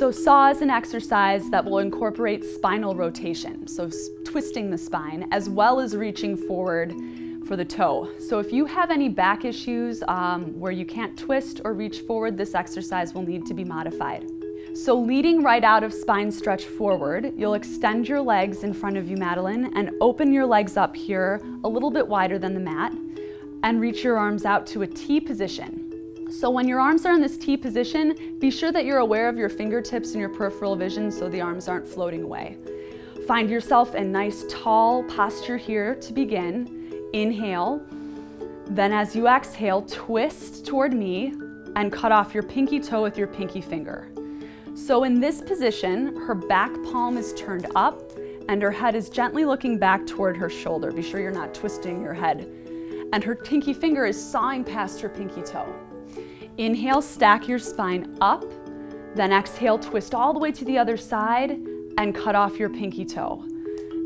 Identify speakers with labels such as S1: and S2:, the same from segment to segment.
S1: So saw is an exercise that will incorporate spinal rotation, so twisting the spine, as well as reaching forward for the toe. So if you have any back issues um, where you can't twist or reach forward, this exercise will need to be modified. So leading right out of spine stretch forward, you'll extend your legs in front of you, Madeline, and open your legs up here a little bit wider than the mat and reach your arms out to a T position. So when your arms are in this T position, be sure that you're aware of your fingertips and your peripheral vision so the arms aren't floating away. Find yourself a nice tall posture here to begin. Inhale. Then as you exhale, twist toward me and cut off your pinky toe with your pinky finger. So in this position, her back palm is turned up and her head is gently looking back toward her shoulder. Be sure you're not twisting your head. And her pinky finger is sawing past her pinky toe. Inhale, stack your spine up. Then exhale, twist all the way to the other side and cut off your pinky toe.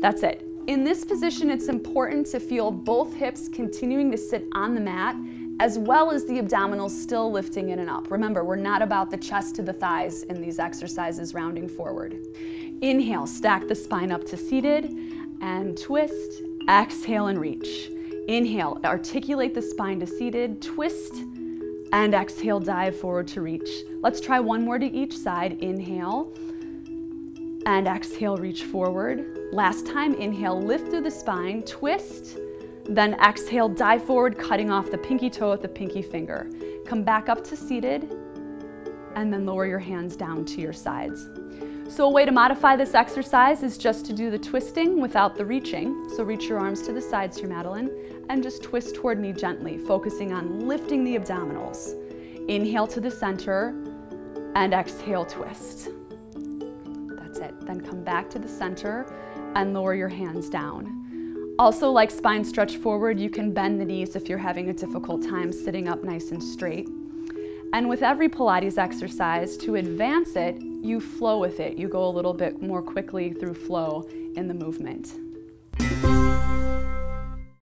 S1: That's it. In this position, it's important to feel both hips continuing to sit on the mat as well as the abdominals still lifting in and up. Remember, we're not about the chest to the thighs in these exercises, rounding forward. Inhale, stack the spine up to seated and twist. Exhale and reach. Inhale, articulate the spine to seated, twist, and exhale, dive forward to reach. Let's try one more to each side. Inhale, and exhale, reach forward. Last time, inhale, lift through the spine, twist, then exhale, dive forward, cutting off the pinky toe with the pinky finger. Come back up to seated, and then lower your hands down to your sides. So a way to modify this exercise is just to do the twisting without the reaching. So reach your arms to the sides here, Madeline, and just twist toward me gently, focusing on lifting the abdominals. Inhale to the center, and exhale, twist. That's it. Then come back to the center and lower your hands down. Also, like spine stretch forward, you can bend the knees if you're having a difficult time sitting up nice and straight. And with every Pilates exercise, to advance it, you flow with it. You go a little bit more quickly through flow in the movement.